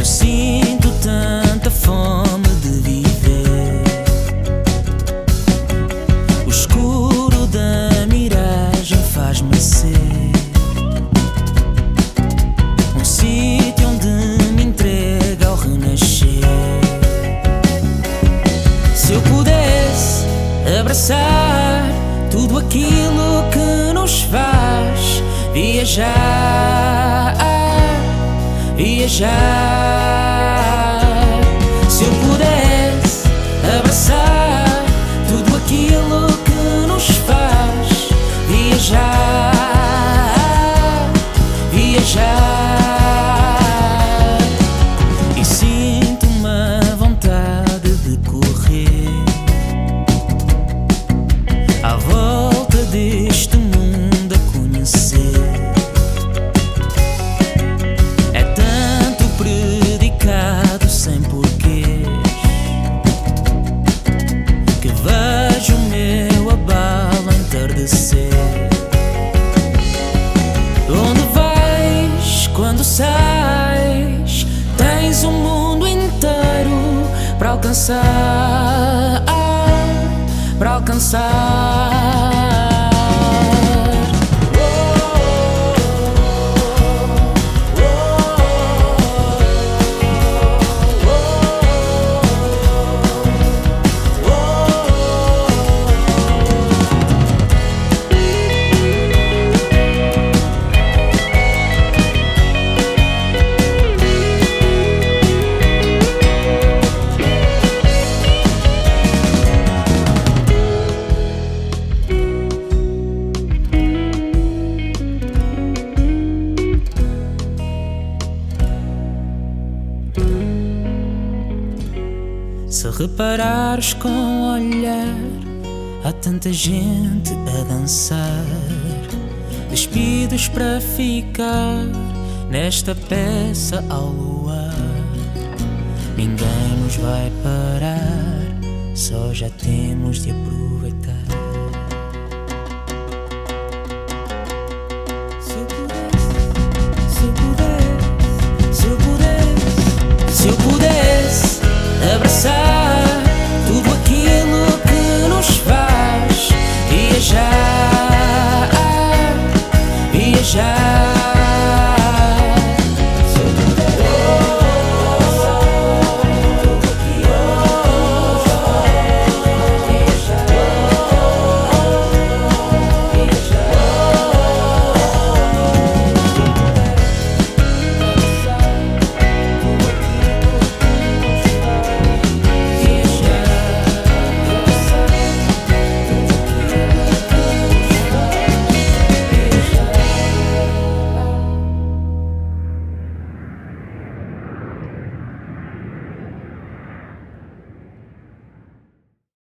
Eu sinto tanta fome de viver. O escuro da miragem faz-me ser um sítio onde me entrega ao renascer. Se eu pudesse abraçar tudo aquilo que nos faz viajar. Viajar. Alcançar, para alcançar. Se reparares com o olhar, há tanta gente a dançar, despidos para ficar nesta peça ao luar. Ninguém nos vai parar, só já temos de aproveitar.